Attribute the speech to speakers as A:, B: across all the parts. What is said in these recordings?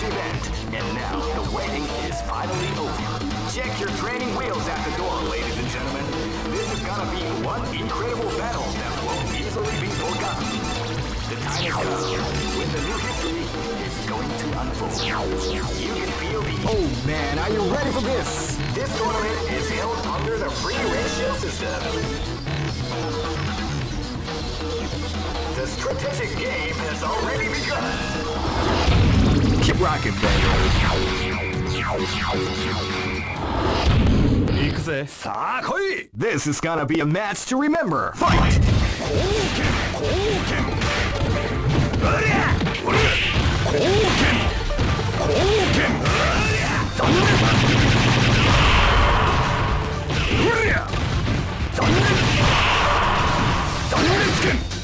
A: this event, and now the waiting is finally over. Check your training wheels at the door, ladies and gentlemen. This is gonna be one incredible battle that won't easily be forgotten. The time has come when the new history is going to unfold. You can feel the.
B: Oh man, are you ready for this?
A: This tournament is held under the free ratio system. The strategic game has already begun.
B: Keep rocking, baby. This is gonna be a match to remember. Fight! Koken!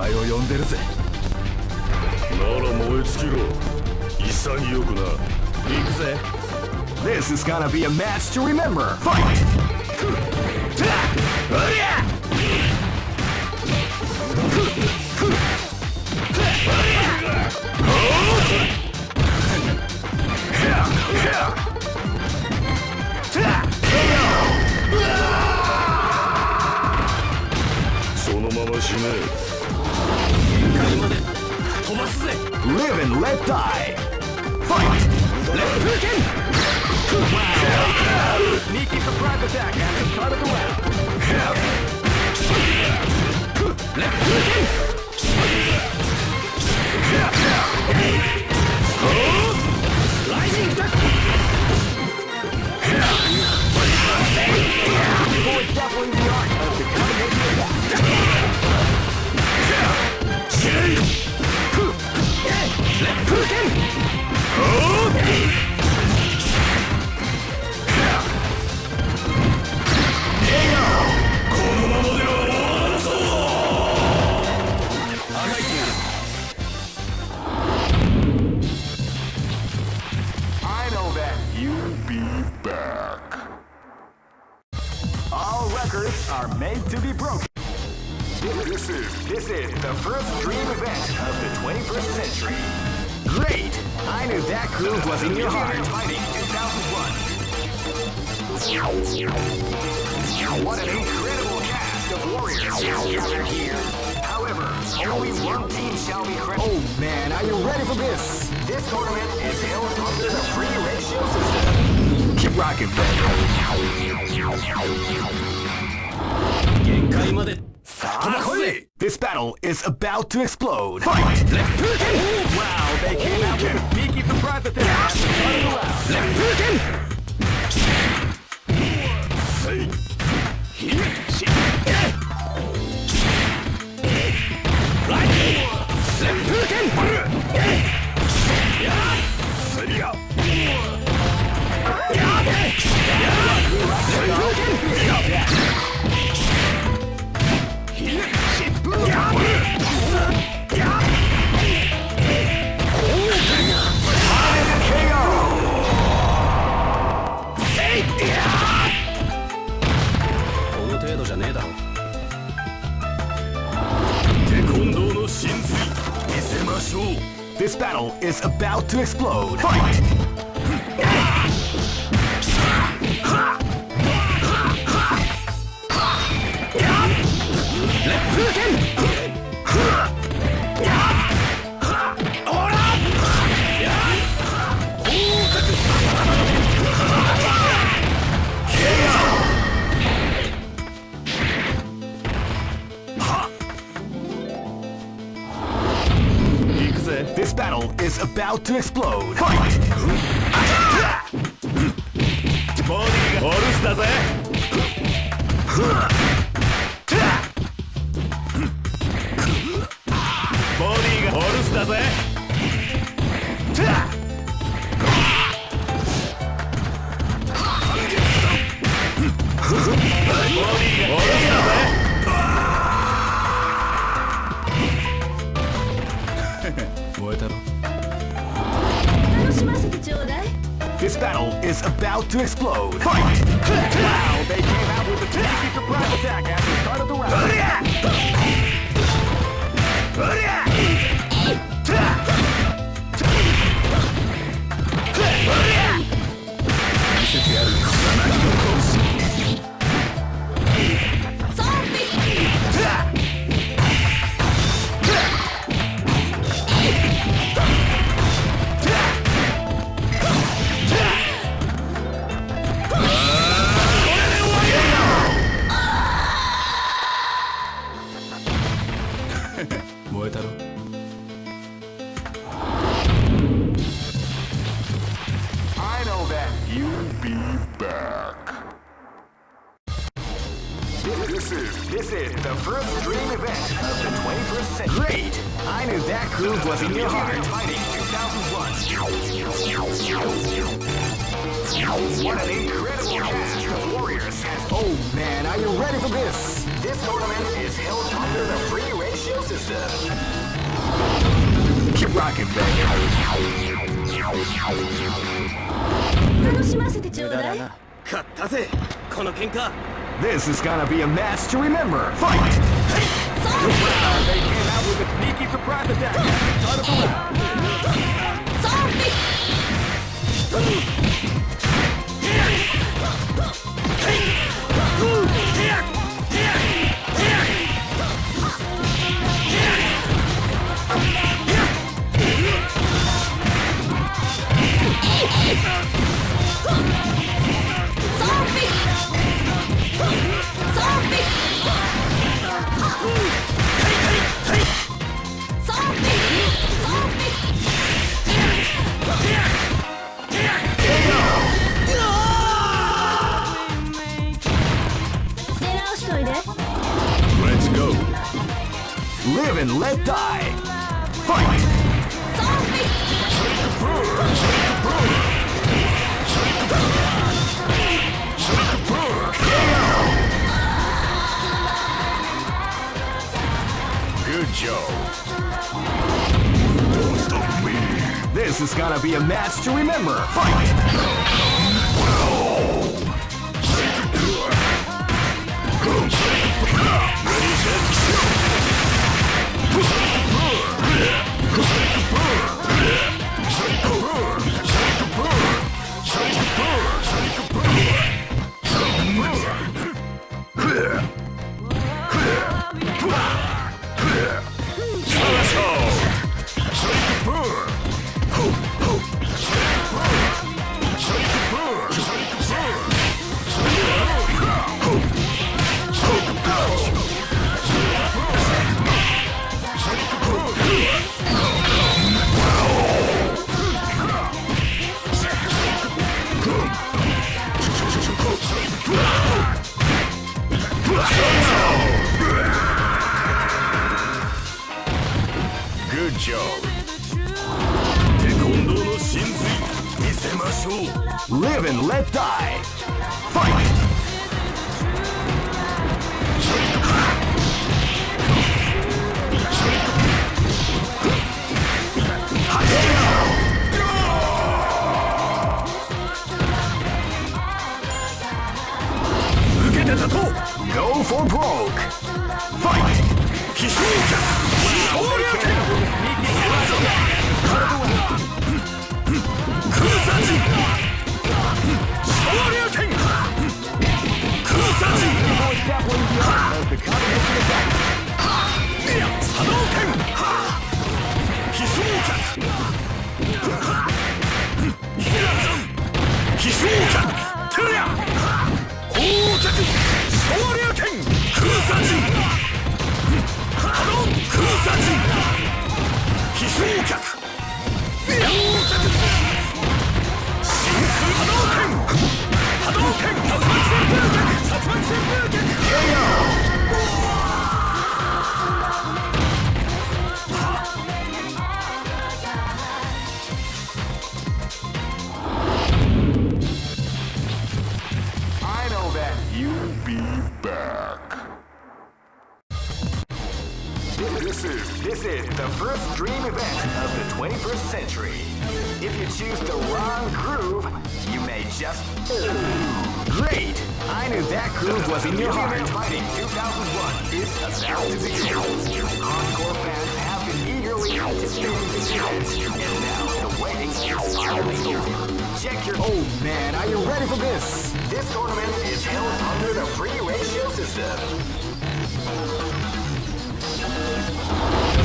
B: 前を呼んでるぜなら燃え尽きろ潔くな行くぜ This is gonna be a match to remember Fight! Live and let die Fight! Sneaky surprise attack at the start of the round. Lightning attack! Records are made to be broken. This is this is the first dream event of the 21st century. Great! I knew that groove was in your heart. Fighting 2001. What an incredible cast of warriors gathered here. However, only one team shall be credited. Oh man, are you ready for this? This tournament is held under the free ratio system. Keep rocking, baby. This battle is about to explode. Fight! Oh, wow, they came out with a surprise.
A: Let's to explode. This battle is about to explode. Fight! Wow, they came out with a sneaky surprise attack at the start of the round. in your heart. Fighting 2001. What an incredible cast of warriors has. Oh man, are you ready for this? This tournament is held under the free ratio system. Keep rocking, baby.
C: 楽しませてちょうだい
D: 勝ったぜこの喧嘩
A: This is gonna be a match to remember. Fight! They came out with a sneaky surprise attack start of the round. And let die. Fight!
D: Good job
A: This is gonna be a match to remember. Fight!
D: Good job テコンドーの真髄見せましょう
A: Live and let die. Fight! Go for broke. Fight!
D: 飛行機飛行流拳空三人昇竜拳空三人作動拳飛翔客飛翔客テリア降
A: 客 know that you'll be back. This is this is the first dream event of the 21st century. If you choose the wrong groove, you may just Great! I knew that groove was in your heart. Fighting 2001 is about to begin. Hardcore fans have been eagerly anticipating this event, and now the waiting is finally over. Check your. Oh man, are you ready for this? This tournament system.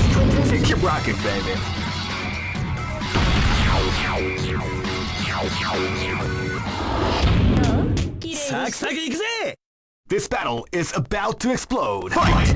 A: Strategic, keep rocking, baby.
D: Sack, sack,
A: This battle is about to explode. Fight!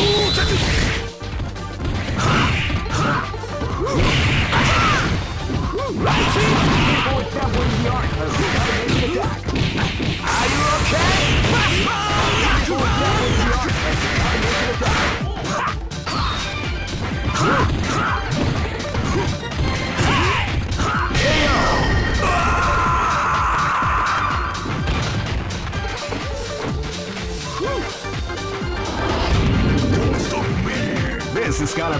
A: Are you okay? This